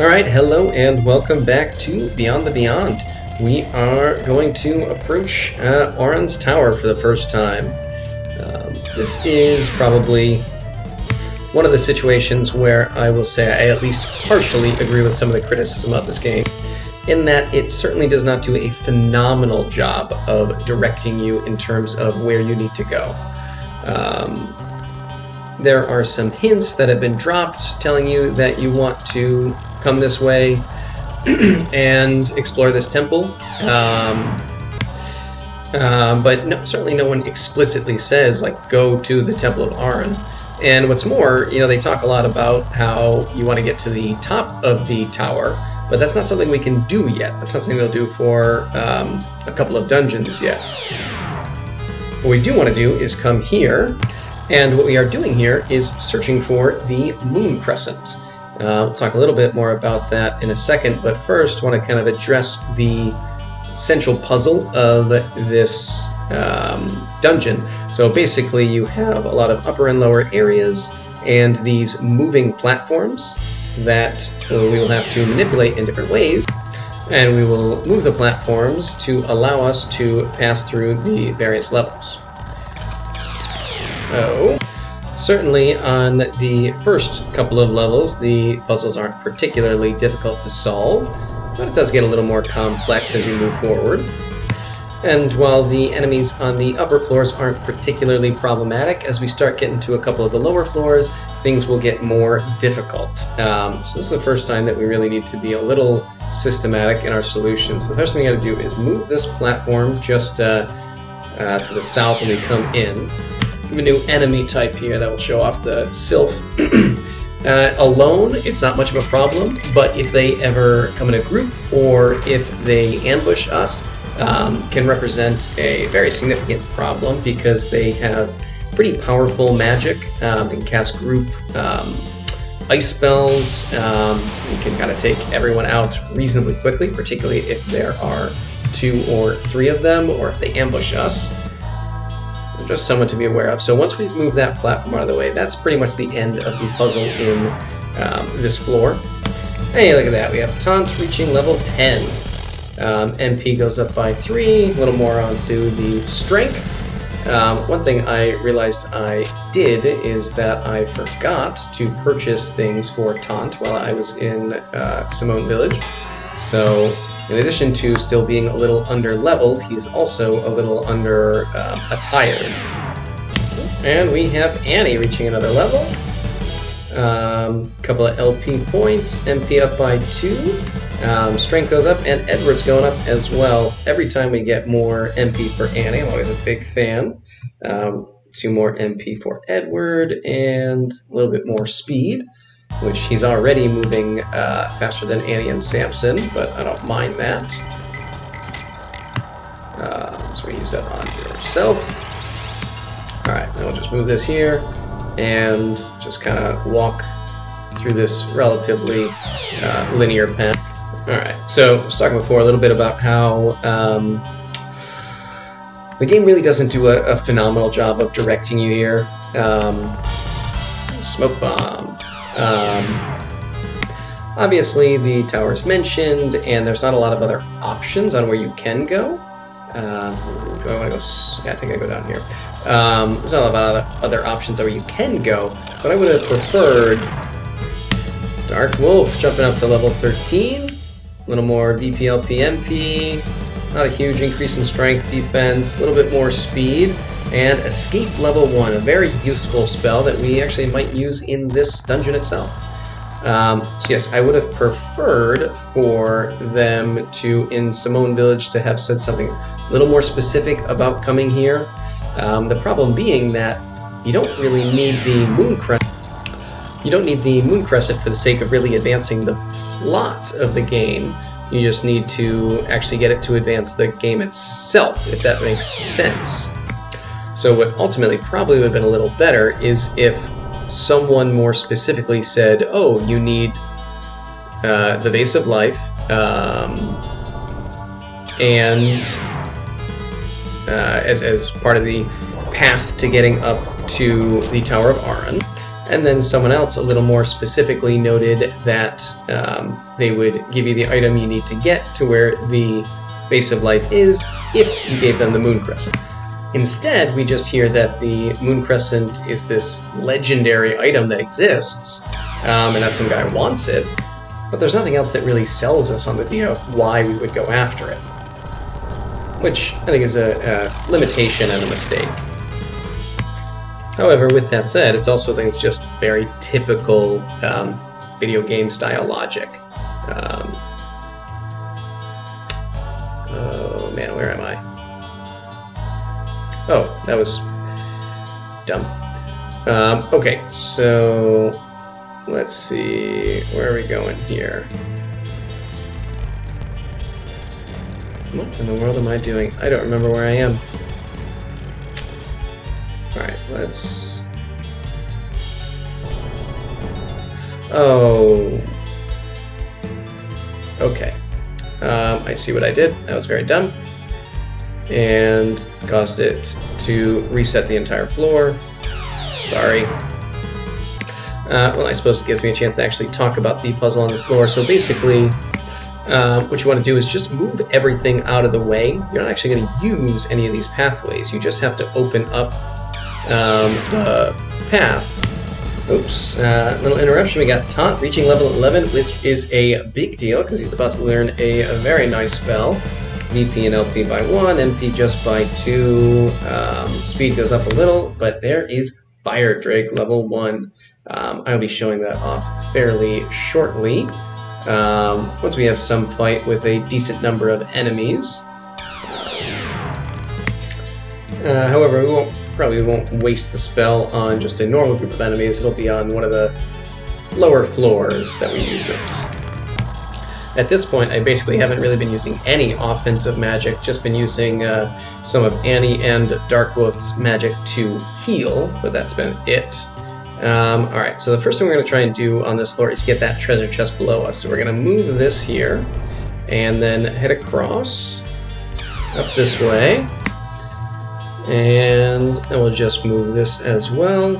Alright, hello and welcome back to Beyond the Beyond. We are going to approach uh, Auron's Tower for the first time. Um, this is probably one of the situations where I will say I at least partially agree with some of the criticism of this game, in that it certainly does not do a phenomenal job of directing you in terms of where you need to go. Um, there are some hints that have been dropped telling you that you want to come this way and explore this temple. Um, uh, but no, certainly no one explicitly says, like, go to the Temple of Auron. And what's more, you know, they talk a lot about how you want to get to the top of the tower, but that's not something we can do yet. That's not something they'll do for um, a couple of dungeons yet. What we do want to do is come here, and what we are doing here is searching for the Moon Crescent. Uh, we'll talk a little bit more about that in a second, but first, want to kind of address the central puzzle of this um, dungeon. So basically, you have a lot of upper and lower areas, and these moving platforms that we will have to manipulate in different ways. And we will move the platforms to allow us to pass through the various levels. So, Certainly, on the first couple of levels, the puzzles aren't particularly difficult to solve, but it does get a little more complex as you move forward. And while the enemies on the upper floors aren't particularly problematic, as we start getting to a couple of the lower floors, things will get more difficult. Um, so this is the first time that we really need to be a little systematic in our solutions. The first thing we got to do is move this platform just uh, uh, to the south when we come in a new enemy type here that will show off the Sylph. uh, alone, it's not much of a problem, but if they ever come in a group or if they ambush us, um, can represent a very significant problem because they have pretty powerful magic um, and cast group um, ice spells. Um, can kind of take everyone out reasonably quickly, particularly if there are two or three of them, or if they ambush us just someone to be aware of. So once we've moved that platform out of the way, that's pretty much the end of the puzzle in um, this floor. Hey, look at that. We have Taunt reaching level 10. Um, MP goes up by 3, a little more onto the Strength. Um, one thing I realized I did is that I forgot to purchase things for Taunt while I was in uh, Simone Village. So in addition to still being a little under leveled, he's also a little under uh, attired. And we have Annie reaching another level. A um, couple of LP points, MP up by two. Um, strength goes up, and Edward's going up as well. Every time we get more MP for Annie, I'm always a big fan. Um, two more MP for Edward, and a little bit more speed which he's already moving uh, faster than Annie and Samson, but I don't mind that. Uh, so we use that on yourself. Alright, now we'll just move this here and just kind of walk through this relatively uh, linear path. Alright, so I was talking before a little bit about how um, the game really doesn't do a, a, phenomenal job of directing you here. Um, smoke bomb. Um, obviously, the tower is mentioned, and there's not a lot of other options on where you can go. Uh, do I want to go? Yeah, I think I go down here. Um, there's not a lot of other, options options where you can go, but I would have preferred Dark Wolf jumping up to level 13. A little more DPLP MP. Not a huge increase in strength defense. A little bit more speed and Escape Level 1, a very useful spell that we actually might use in this dungeon itself. Um, so yes, I would have preferred for them to, in Simone Village, to have said something a little more specific about coming here. Um, the problem being that you don't really need the Moon Crescent. You don't need the Moon Crescent for the sake of really advancing the plot of the game. You just need to actually get it to advance the game itself, if that makes sense. So what ultimately probably would have been a little better is if someone more specifically said, "Oh, you need uh, the Vase of Life," um, and uh, as as part of the path to getting up to the Tower of Auron. And then someone else a little more specifically noted that um, they would give you the item you need to get to where the Vase of Life is if you gave them the moon crescent. Instead, we just hear that the moon crescent is this legendary item that exists, um, and that some guy wants it, but there's nothing else that really sells us on the idea of why we would go after it. Which I think is a, a limitation and a mistake. However, with that said, it's also things just very typical um, video game style logic. Um, oh man, where am I? Oh, that was dumb. Um, okay, so let's see, where are we going here? What in the world am I doing? I don't remember where I am. Alright, let's... Oh... Okay. Um, I see what I did. That was very dumb. And caused it to reset the entire floor. Sorry. Uh, well, I suppose it gives me a chance to actually talk about the puzzle on this floor. So basically, um, what you want to do is just move everything out of the way. You're not actually going to use any of these pathways. You just have to open up um, the path. Oops, uh, little interruption. We got Taunt reaching level 11, which is a big deal because he's about to learn a, a, very nice spell. VP and LP by 1, MP just by 2. Um, speed goes up a little, but there is Fire Drake level 1. Um, I'll be showing that off fairly shortly. Um, once we have some fight with a decent number of enemies. Uh, however, we won't probably won't waste the spell on just a normal group of enemies, it'll be on one of the lower floors that we use it. At this point, I basically haven't really been using any offensive magic, just been using uh, some of Annie and Darkwolf's magic to heal, but that's been it. Um, Alright, so the first thing we're going to try and do on this floor is get that treasure chest below us. So we're going to move this here, and then head across, up this way, and I will just move this as well.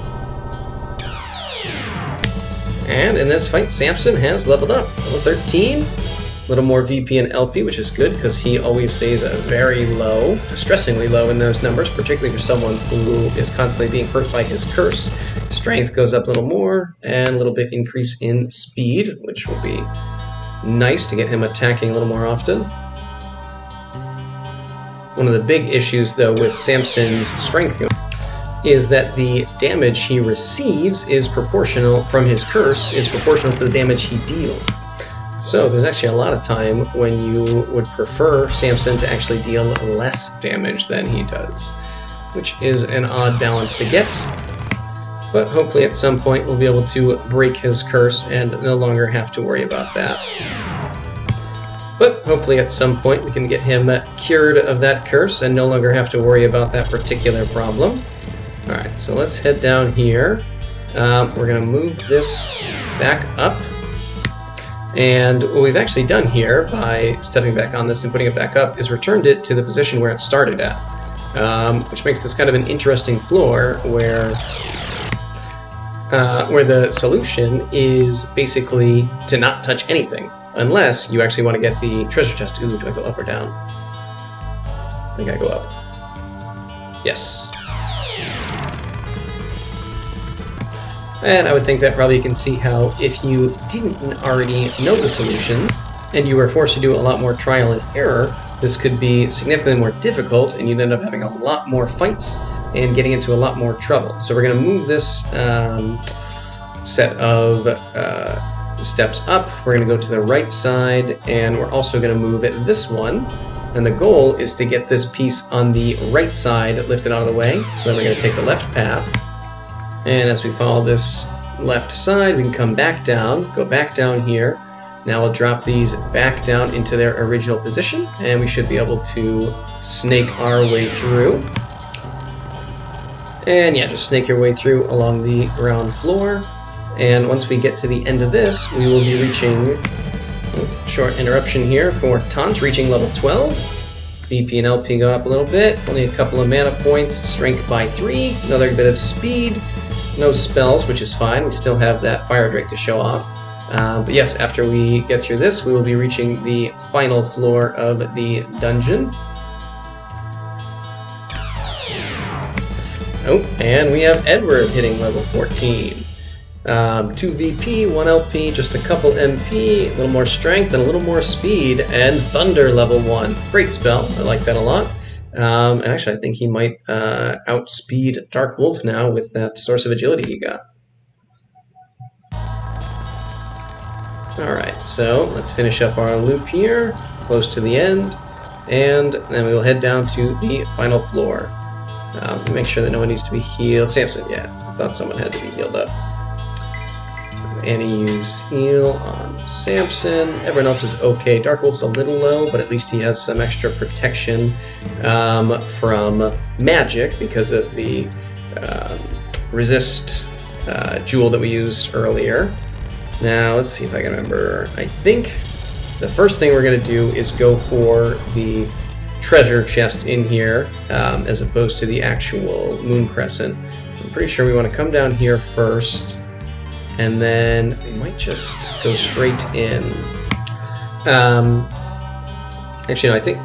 And in this fight, Samson has leveled up. Level 13. A little more VP and LP, which is good because he always stays very low, distressingly low in those numbers, particularly for someone who is constantly being hurt by his curse. Strength goes up a little more, and a little bit increase in speed, which will be nice to get him attacking a little more often. One of the big issues, though, with Samson's strength is that the damage he receives is proportional from his curse is proportional to the damage he deals. So there's actually a lot of time when you would prefer Samson to actually deal less damage than he does, which is an odd balance to get. But hopefully at some point we'll be able to break his curse and no longer have to worry about that. But hopefully at some point we can get him cured of that curse and no longer have to worry about that particular problem. Alright, so let's head down here. Um, we're going to move this back up. And what we've actually done here by stepping back on this and putting it back up is returned it to the position where it started at. Um, which makes this kind of an interesting floor where uh, where the solution is basically to not touch anything. Unless you actually want to get the treasure chest. Ooh, do I go up or down? I think I go up. Yes. And I would think that probably you can see how if you didn't already know the solution, and you were forced to do a lot more trial and error, this could be significantly more difficult, and you'd end up having a lot more fights and getting into a lot more trouble. So we're going to move this um, set of uh, steps up. We're going to go to the right side, and we're also going to move it this one. And the goal is to get this piece on the right side lifted out of the way. So then we're going to take the left path. And as we follow this left side, we can come back down, go back down here. Now we'll drop these back down into their original position, and we should be able to snake our way through. And yeah, just snake your way through along the ground floor. And once we get to the end of this, we will be reaching, oh, short interruption here for Taunt, reaching level 12. BP and LP go up a little bit, only a couple of mana points, strength by 3, another bit of speed, no spells, which is fine. We still have that Fire Drake to show off. Uh, but yes, after we get through this, we will be reaching the final floor of the dungeon. Oh, and we have Edward hitting level 14. Um, 2 VP, 1 LP, just a couple MP, a little more strength, and a little more speed, and Thunder level 1. Great spell, I like that a lot. Um, and actually, I think he might uh, outspeed Dark Wolf now with that source of agility he got. Alright, so let's finish up our loop here, close to the end, and then we will head down to the final floor. Um, make sure that no one needs to be healed. Samson, yeah, I thought someone had to be healed up. Annie use heal on Samson. Everyone else is okay. Dark Wolf's a little low, but at least he has some extra protection um, from magic because of the um, resist uh, jewel that we used earlier. Now, let's see if I can remember. I think the first thing we're going to do is go for the treasure chest in here um, as opposed to the actual moon crescent. I'm pretty sure we want to come down here first and then we might just go straight in. Um, actually, no, I think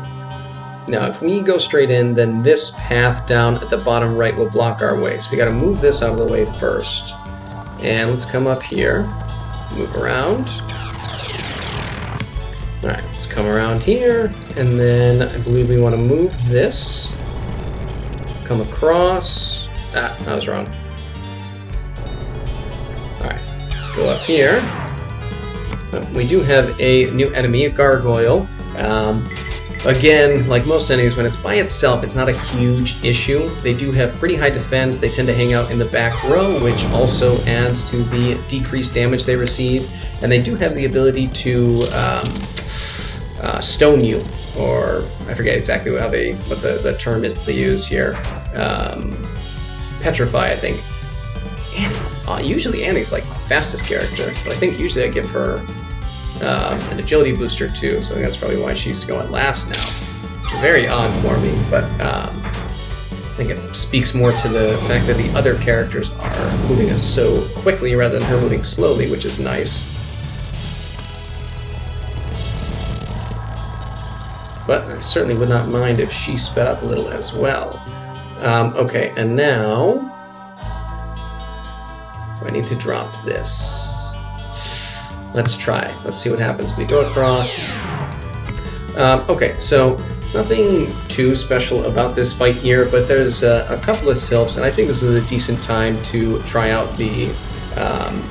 now if we go straight in, then this path down at the bottom right will block our way. So we got to move this out of the way first. And let's come up here, move around. Alright, let's come around here, and then I believe we want to move this. Come across. Ah, I was wrong. Go up here. We do have a new enemy, a gargoyle. Um, again, like most enemies, when it's by itself, it's not a huge issue. They do have pretty high defense. They tend to hang out in the back row, which also adds to the decreased damage they receive. And they do have the ability to um, uh, stone you, or I forget exactly how they what the, the term is that they use here. Um, petrify, I think. Uh, usually Annie's like my fastest character, but I think usually I give her uh, an agility booster too, so that's probably why she's going last now. Very odd for me, but um, I think it speaks more to the fact that the other characters are moving so quickly rather than her moving slowly, which is nice. but I certainly would not mind if she sped up a little as well. Um, okay, and now I need to drop this. Let's try. Let's see what happens. We go across. Um, okay, so nothing too special about this fight here, but there's a couple of sylphs, and I think this is a decent time to try out the um,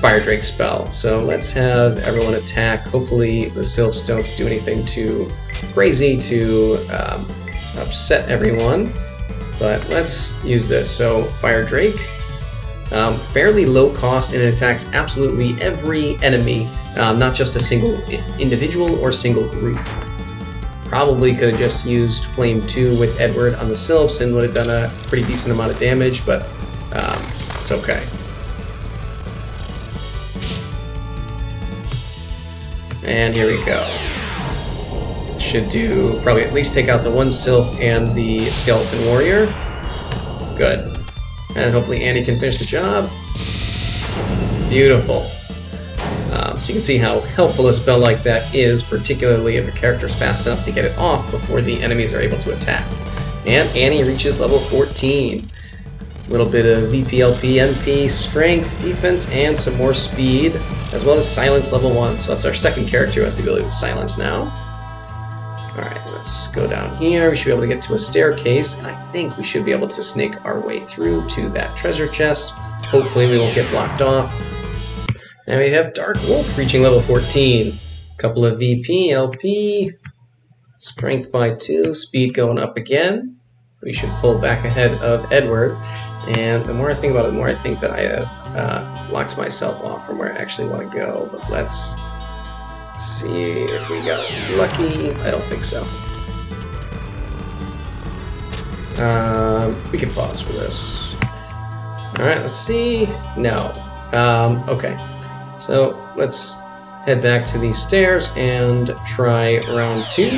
Fire Drake spell. So let's have everyone attack. Hopefully the Sylphs don't do anything too crazy to um, upset everyone. But let's use this. So Fire Drake, um, fairly low cost and it attacks absolutely every enemy, um, not just a single individual or single group. Probably could have just used Flame 2 with Edward on the Sylphs and would have done a pretty decent amount of damage, but um, it's okay. And here we go. Should do probably at least take out the one Sylph and the Skeleton Warrior. Good. And hopefully Annie can finish the job. Beautiful. Um, so you can see how helpful a spell like that is, particularly if a character's fast enough to get it off before the enemies are able to attack. And Annie reaches level 14. A little bit of VPLP, MP, strength, defense, and some more speed, as well as silence level 1. So that's our second character who has the ability to silence now. Alright, let's go down here. We should be able to get to a staircase, and I think we should be able to snake our way through to that treasure chest. Hopefully we won't get blocked off. Now we have Dark Wolf reaching level 14. A couple of VP, LP, strength by 2, speed going up again. We should pull back ahead of Edward. And the more I think about it, the more I think that I have uh, locked myself off from where I actually want to go. But let's see if we got lucky. I don't think so. Um, we can pause for this. Alright, let's see. No. Um, okay. So let's head back to the stairs and try round two.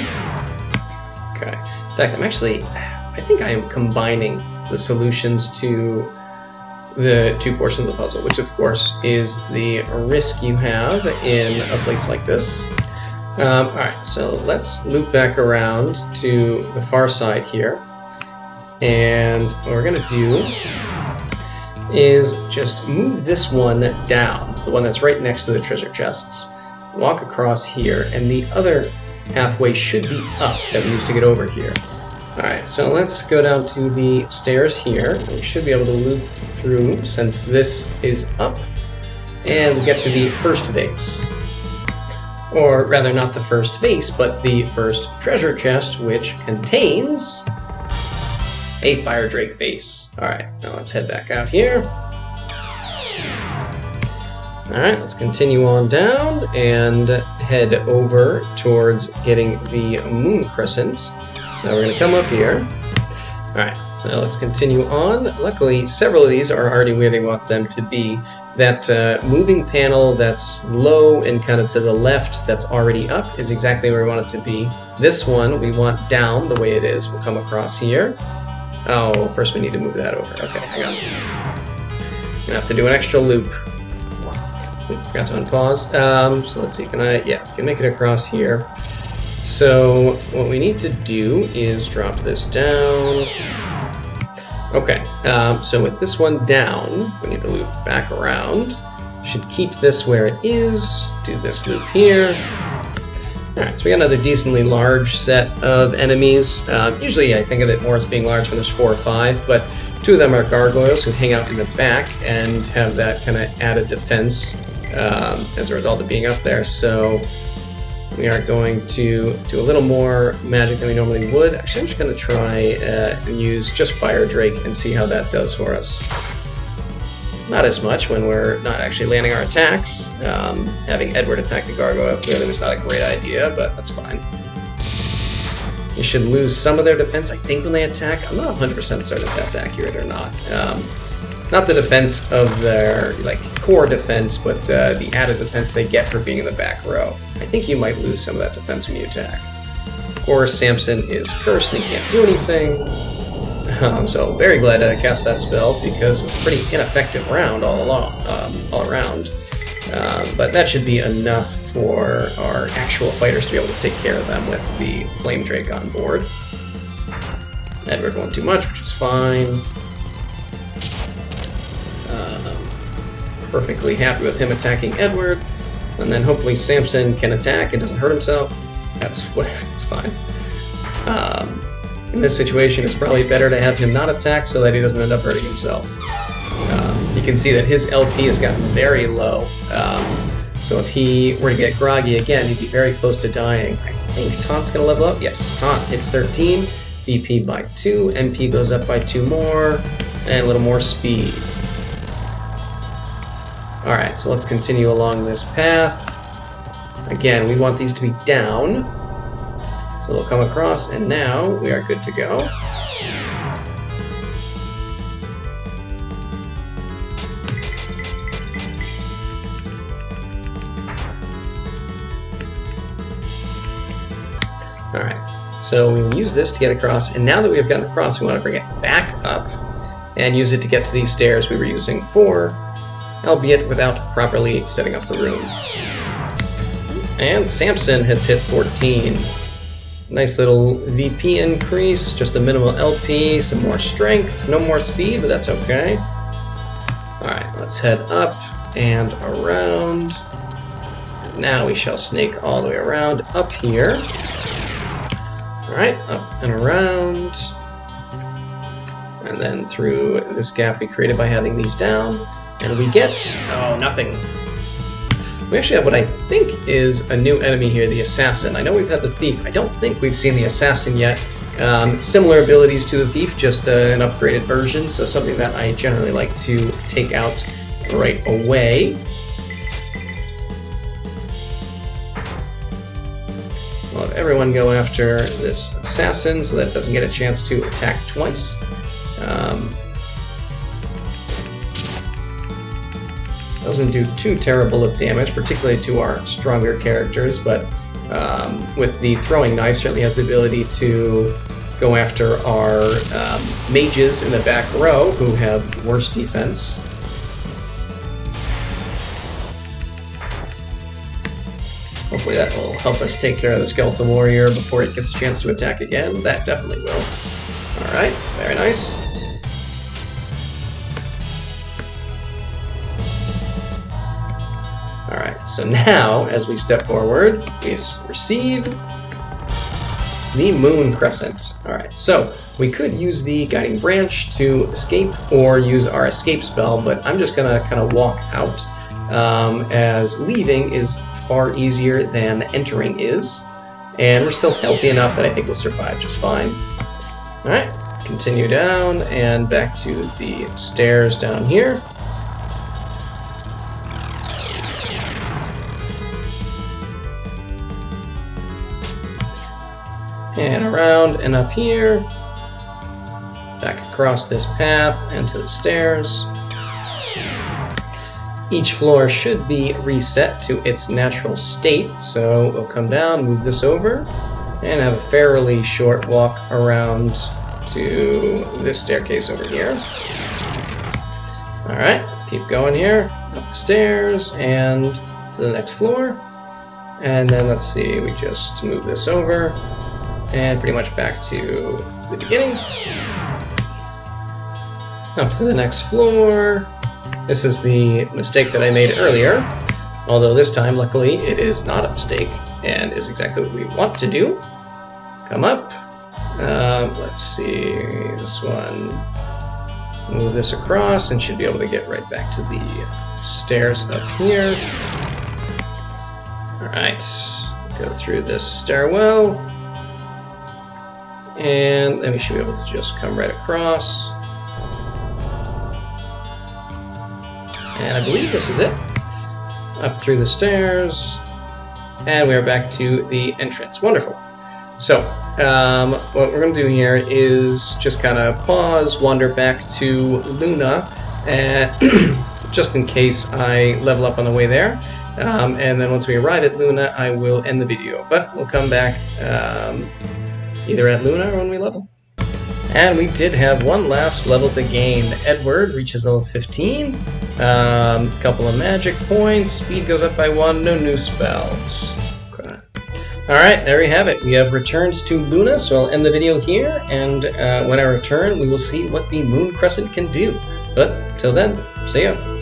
Okay. In fact, I'm actually, I think I am combining the solutions to the two portions of the puzzle, which of course is the risk you have in a place like this. Um, Alright, so let's loop back around to the far side here. And what we're going to do is just move this one down, the one that's right next to the treasure chests. Walk across here, and the other pathway should be up that we used to get over here. Alright, so let's go down to the stairs here. We should be able to loop through since this is up. And we get to the first vase. Or rather, not the first vase, but the first treasure chest, which contains a Fire Drake vase. Alright, now let's head back out here. Alright, let's continue on down and head over towards getting the Moon Crescent. So we're going to come up here. Alright, so let's continue on. Luckily, several of these are already where they want them to be. That uh, moving panel that's low and kind of to the left that's already up is exactly where we want it to be. This one we want down the way it is. We'll come across here. Oh, first we need to move that over. Okay, hang on. Gonna have to do an extra loop. We Forgot to unpause. Um, so let's see, can I, yeah, can make it across here. So what we need to do is drop this down. Okay, um, so with this one down, we need to loop back around. Should keep this where it is, do this loop here. Alright, so we got another decently large set of enemies. Um, usually I think of it more as being large when there's four or five, but two of them are gargoyles who hang out in the back and have that kind of added defense um, as a result of being up there. So we are going to do a little more magic than we normally would. Actually, I'm just going to try uh, and use just Fire Drake and see how that does for us. Not as much when we're not actually landing our attacks. Um, having Edward attack the gargoyle clearly was not a great idea, but that's fine. You should lose some of their defense, I think, when they attack. I'm not 100% certain if that's accurate or not. Um, not the defense of their like core defense, but uh, the added defense they get for being in the back row. I think you might lose some of that defense when you attack. Of course, Samson is cursed and can't do anything. Um, so very glad that I cast that spell because it was a pretty ineffective round all along, um, all around. Um, but that should be enough for our actual fighters to be able to take care of them with the Flame Drake on board. Edward won't do much, which is fine. Um, perfectly happy with him attacking Edward. And then hopefully Samson can attack and doesn't hurt himself. That's whatever, it's fine. Um, in this situation, it's probably better to have him not attack so that he doesn't end up hurting himself. Um, you can see that his LP has gotten very low. Um, so if he were to get groggy again, he'd be very close to dying. I think Taunt's going to level up. Yes, Taunt hits 13, BP by 2, MP goes up by 2 more, and a little more speed. Alright, so let's continue along this path. Again, we want these to be down. So they'll come across, and now we are good to go. Alright, so we will use this to get across, and now that we have gotten across, we want to bring it back up and use it to get to these stairs we were using for albeit without properly setting up the room. And Samson has hit 14. Nice little VP increase, just a minimal LP, some more strength, no more speed, but that's okay. Alright, let's head up and around. Now we shall snake all the way around up here. Alright, up and around. And then through this gap we created by having these down. And we get... oh, nothing. We actually have what I think is a new enemy here, the Assassin. I know we've had the Thief. I don't think we've seen the Assassin yet. Um, similar abilities to the Thief, just uh, an upgraded version, so something that I generally like to take out right away. We'll have everyone go after this Assassin so that it doesn't get a chance to attack twice. Um, Doesn't do too terrible of damage, particularly to our stronger characters, but um, with the throwing knife certainly has the ability to go after our um, mages in the back row who have worse defense. Hopefully that will help us take care of the Skeleton Warrior before it gets a chance to attack again. That definitely will. Alright, very nice. So now, as we step forward, we receive the Moon Crescent. Alright, so we could use the Guiding Branch to escape or use our escape spell, but I'm just to kind of walk out um, as leaving is far easier than entering is. And we're still healthy enough that I think we'll survive just fine. Alright, continue down and back to the stairs down here. And around and up here. Back across this path and to the stairs. Each floor should be reset to its natural state, so we'll come down, move this over, and have a fairly short walk around to this staircase over here. Alright, let's keep going here, up the stairs, and to the next floor. And then let's see, we just move this over, and pretty much back to the beginning. Up to the next floor. This is the mistake that I made earlier, although this time, luckily, it is not a mistake and is exactly what we want to do. Come up. Um, let's see, this one. Move this across and should be able to get right back to the stairs up here. Alright, go through this stairwell. And then we should be able to just come right across. And I believe this is it. Up through the stairs. And we are back to the entrance. Wonderful. So, um, what we're going to do here is just kind of pause, wander back to Luna, and just in case I level up on the way there. Um, and then once we arrive at Luna, I will end the video. But we'll come back um, either at Luna or when we level. And we did have one last level to gain. Edward reaches level 15. A um, couple of magic points. Speed goes up by one. No new spells. Okay. Alright, there we have it. We have returned to Luna, so I'll end the video here. And uh, when I return, we will see what the Moon Crescent can do. But till then, see ya.